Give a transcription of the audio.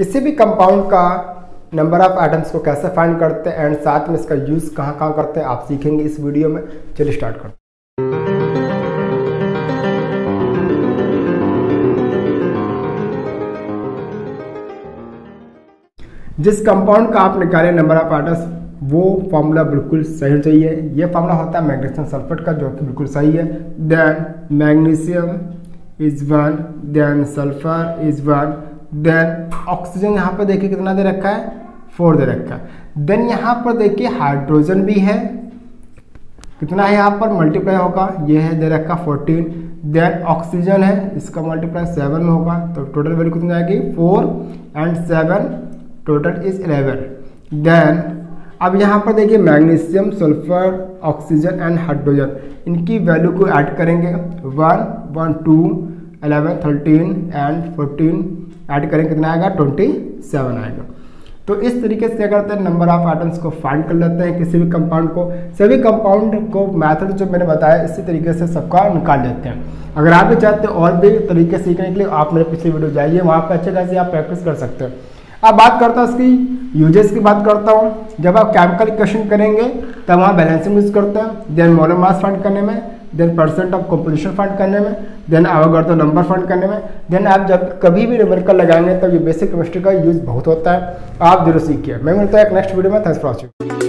किसी भी कंपाउंड का नंबर ऑफ़ आइटम्स को कैसे फाइंड करते हैं एंड साथ में इसका यूज़ कहाँ कहाँ करते हैं, आप सीखेंगे इस वीडियो में। चलिए स्टार्ट करते जिस कंपाउंड का आप निकाले नंबर ऑफ़ आइटम्स वो फॉर्मूला बिल्कुल सही चाहिए। ये फॉर्मूला होता है मैग्नीशियम सल्फेट का, जो कि बिल्कुल सही है। Then magnesium is one then sulphur is one then oxygen यहाँ पर देखिए कितना दे रखा है? फोर दे रखा है। देन यहाँ पर देखिए हाइड्रोजन भी है। कितना है यहाँ पर? मल्टीप्लाई होगा। ये है दे रखा फोर्टीन देन ऑक्सीजन है, इसका मल्टीप्लाई सेवन होगा। तो टोटल वैल्यू कितनी आएगी? Four and seven total is eleven then अब यहाँ पर देखिए magnesium sulphur oxygen and hydrogen इनकी वैल्यू को ऐड करेंगे। One one two eleven thirteen and fourteen add करें, कितना आएगा? ट्वेंटी सेवन आएगा। तो इस तरीके से क्या करते हैं? नंबर ऑफ़ आइटम्स को फाइंड कर लेते हैं किसी भी कंपाउंड को। सभी कंपाउंड को मैथड जो मैंने बताया, इसी तरीके से सबका निकाल लेते हैं। अगर आप भी चाहते हैं और भी तरीके सीखने के लिए, आप मेरे पिछली वीडियो जाइए, वहाँ पर अच्छे खासी आप प्रैक्टिस कर सकते हैं। अब बात करता हूँ इसकी यूजेस की बात करता हूँ। जब आप केमिकल इक्वेशन करेंगे, तब वहाँ बैलेंसिंग यूज़ करते हैं देन मोनोमास फाइंड करने में then percent of composition find करने में देन तो नंबर फंड करने में देन आप जब कभी भी न्यूमेरिकल लगाएँगे, तब ये बेसिक केमिस्ट्री का यूज़ बहुत होता है। आप ज़रूर सीखिए मैं मिलता है एक नेक्स्ट वीडियो में। Thanks for watching